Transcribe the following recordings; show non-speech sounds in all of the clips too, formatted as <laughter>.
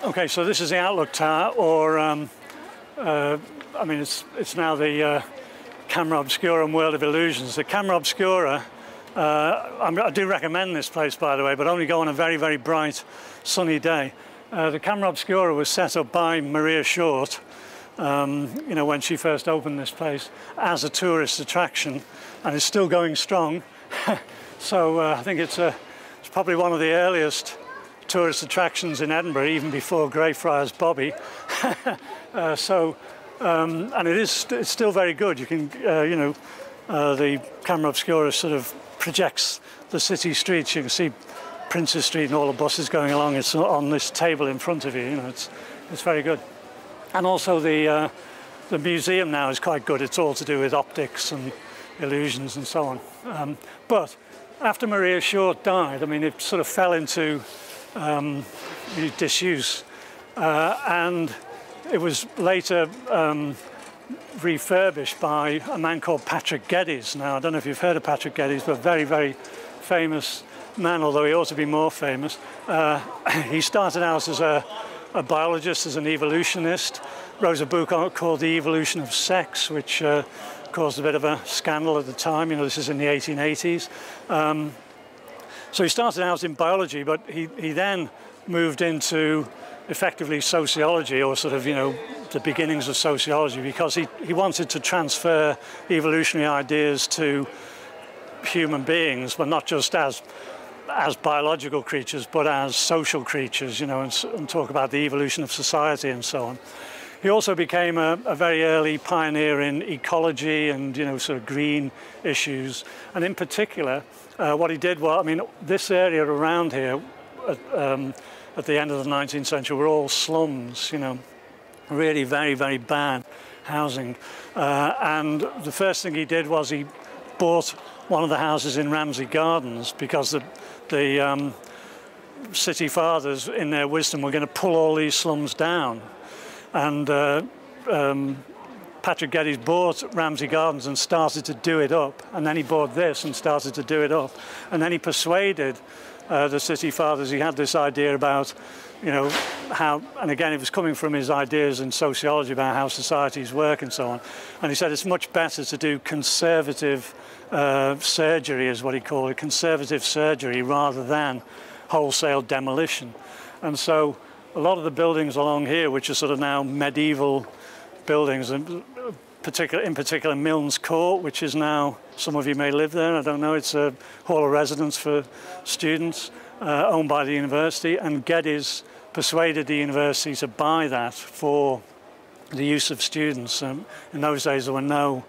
Okay, so this is the Outlook Tower, or um, uh, I mean, it's it's now the uh, Camera Obscura and World of Illusions. The Camera Obscura, uh, I do recommend this place, by the way, but only go on a very, very bright, sunny day. Uh, the Camera Obscura was set up by Maria Short, um, you know, when she first opened this place as a tourist attraction, and is still going strong. <laughs> so uh, I think it's a, it's probably one of the earliest tourist attractions in Edinburgh, even before Greyfriars Bobby. <laughs> uh, so, um, and it is it's still very good. You can, uh, you know, uh, the camera obscura sort of projects the city streets. You can see Princes Street and all the buses going along. It's on this table in front of you. You know, it's it's very good. And also the uh, the museum now is quite good. It's all to do with optics and illusions and so on. Um, but after Maria Short died, I mean, it sort of fell into um, disuse. Uh, and it was later um, refurbished by a man called Patrick Geddes. Now, I don't know if you've heard of Patrick Geddes, but very, very famous man, although he ought to be more famous. Uh, <coughs> he started out as a, a, biologist, as an evolutionist, wrote a book called The Evolution of Sex, which uh, caused a bit of a scandal at the time. You know, this is in the 1880s. Um, so he started out in biology, but he, he then moved into effectively sociology or sort of, you know, the beginnings of sociology because he, he wanted to transfer evolutionary ideas to human beings, but not just as as biological creatures, but as social creatures, you know, and, and talk about the evolution of society and so on. He also became a, a, very early pioneer in ecology and, you know, sort of green issues. And in particular, uh, what he did was, I mean, this area around here at, um, at the end of the 19th century were all slums, you know, really very, very bad housing. Uh, and the first thing he did was he bought one of the houses in Ramsay Gardens because the, the um, city fathers, in their wisdom, were going to pull all these slums down and uh, um, Patrick Geddes bought Ramsay Gardens and started to do it up. And then he bought this and started to do it up. And then he persuaded uh, the city fathers. He had this idea about, you know, how, and again, it was coming from his ideas in sociology about how societies work and so on. And he said it's much better to do conservative uh, surgery, is what he called it, conservative surgery, rather than wholesale demolition. And so a lot of the buildings along here, which are sort of now medieval buildings, and particular, in particular Milnes Court, which is now, some of you may live there, I don't know, it's a hall of residence for students uh, owned by the university, and Geddes persuaded the university to buy that for the use of students. Um, in those days, there were no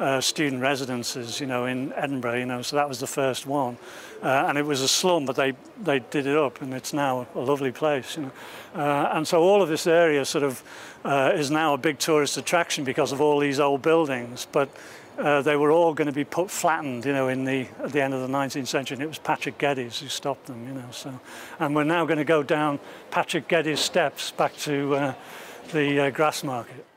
uh, student residences, you know, in Edinburgh, you know, so that was the first one. Uh, and it was a slum, but they, they did it up, and it's now a lovely place, you know. Uh, and so all of this area sort of uh, is now a big tourist attraction because of all these old buildings, but uh, they were all going to be put flattened, you know, in the at the end of the 19th century, and it was Patrick Geddes who stopped them, you know. So, and we're now going to go down Patrick Geddes steps back to uh, the Grassmarket.